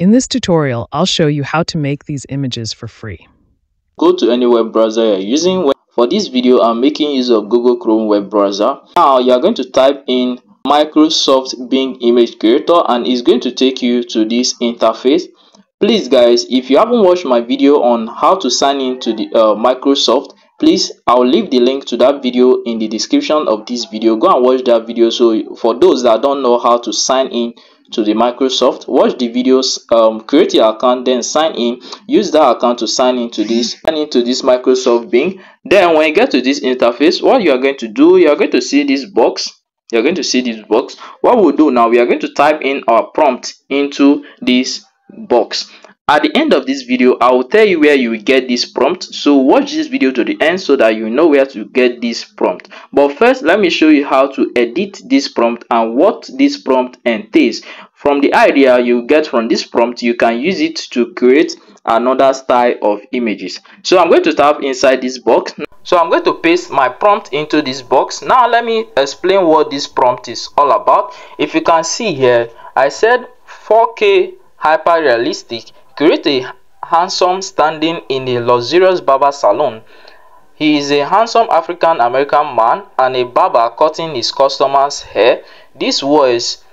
In this tutorial, I'll show you how to make these images for free. Go to any web browser you're using. For this video, I'm making use of Google Chrome web browser. Now, you're going to type in Microsoft Bing Image Creator and it's going to take you to this interface. Please guys, if you haven't watched my video on how to sign in to the uh, Microsoft, please i'll leave the link to that video in the description of this video go and watch that video so for those that don't know how to sign in to the microsoft watch the videos um, create your account then sign in. Use that account to sign into this sign into this microsoft bing. Then when you get to this interface what you are going to do you are going to see this box. You're going to see this box. What we'll do now we are going to type in our prompt into this box at the end of this video i will tell you where you will get this prompt. So watch this video to the end so that you know where to get this prompt. But first let me show you how to edit this prompt and what this prompt entails. From the idea you get from this prompt you can use it to create another style of images. So i'm going to tap inside this box. So i'm going to paste my prompt into this box. Now let me explain what this prompt is all about. If you can see here i said 4k hyper realistic Create a handsome standing in a luxurious barber salon. He is a handsome African American man and a barber cutting his customers' hair. This was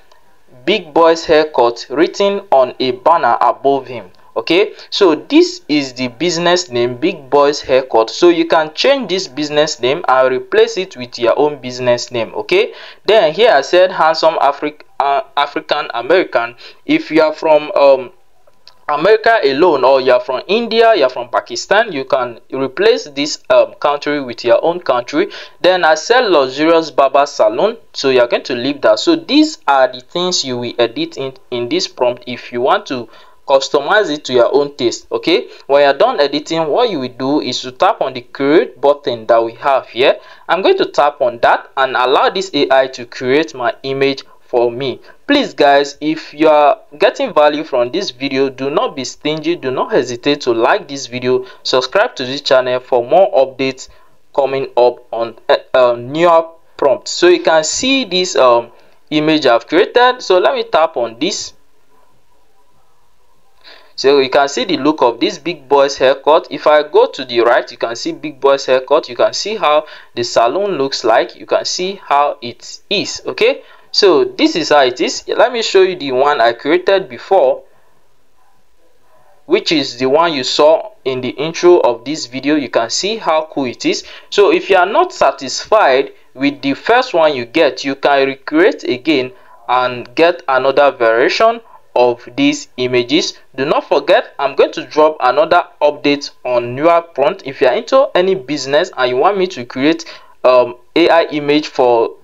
Big Boy's haircut written on a banner above him. Okay, so this is the business name Big Boy's haircut. So you can change this business name and replace it with your own business name. Okay, then here I said handsome Afri uh, African American. If you are from um, America alone or you're from India, you're from Pakistan, you can replace this um, country with your own country. Then I sell luxurious barber salon, so you're going to leave that. So these are the things you will edit in, in this prompt if you want to customize it to your own taste okay when you're done editing what you will do is to tap on the create button that we have here i'm going to tap on that and allow this ai to create my image for me. Please guys if you are getting value from this video do not be stingy. Do not hesitate to like this video. Subscribe to this channel for more updates coming up on uh, uh, newer prompts. So you can see this um, image i've created. So let me tap on this. So you can see the look of this big boy's haircut. If i go to the right you can see big boy's haircut. You can see how the salon looks like. You can see how it is okay so this is how it is. Let me show you the one i created before which is the one you saw in the intro of this video. You can see how cool it is. So if you are not satisfied with the first one you get you can recreate again and get another variation of these images. Do not forget i'm going to drop another update on newer prompt. If you are into any business and you want me to create um, ai image for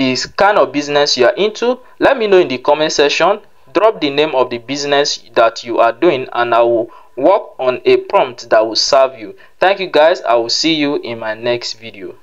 this kind of business you are into let me know in the comment section. Drop the name of the business that you are doing and i will work on a prompt that will serve you. Thank you guys. I will see you in my next video